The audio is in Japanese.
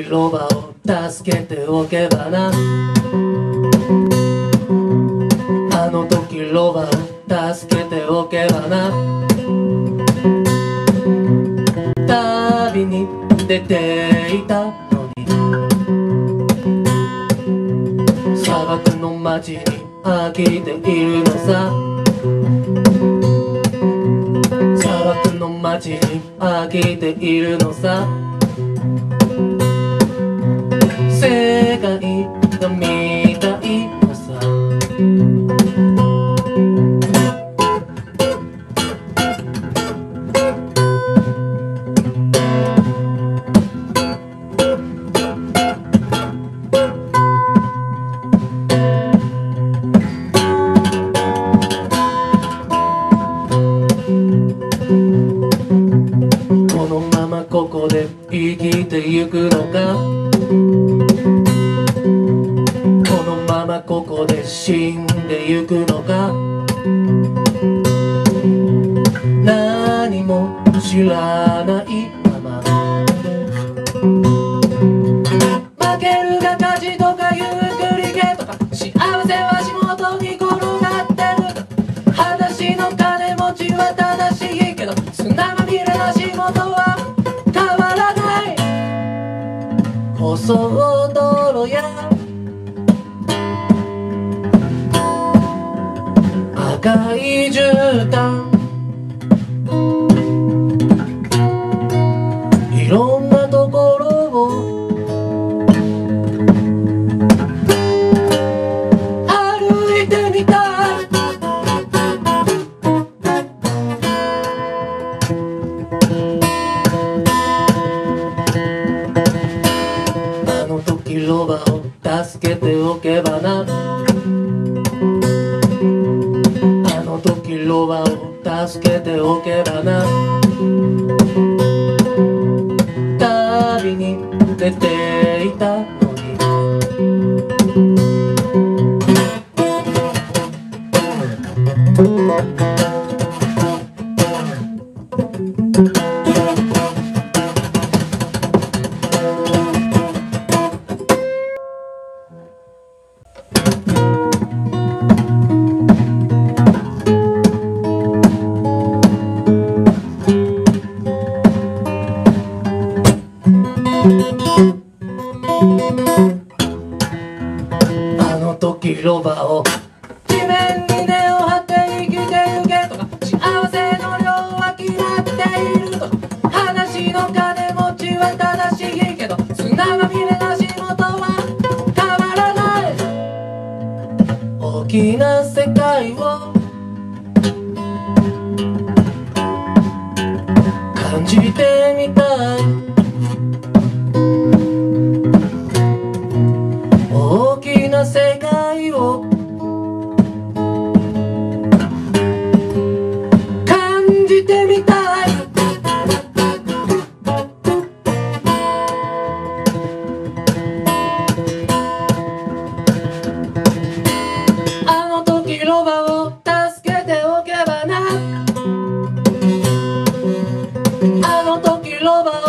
ロバを助けておけばな。あの時ロバを助けておけばな。旅に出ていたのに。砂漠の街に飽きているのさ。砂漠の街に飽きているのさ。生きてゆくのか？このままここで死んでゆくのか？何も知らない細道路や。赤い絨毯。の時ロバを助けておけばな。あの時ロバを助けておけばな。旅に出て時ロバを。地面に根を張って生きてゆけとか幸せの量は決まっているとか話の金持ちは正しいけど砂まみれの仕事は変わらない。大きな世界を。感じてみたいいを感じてみたい。あの時の場を助けておけばな。あの時の場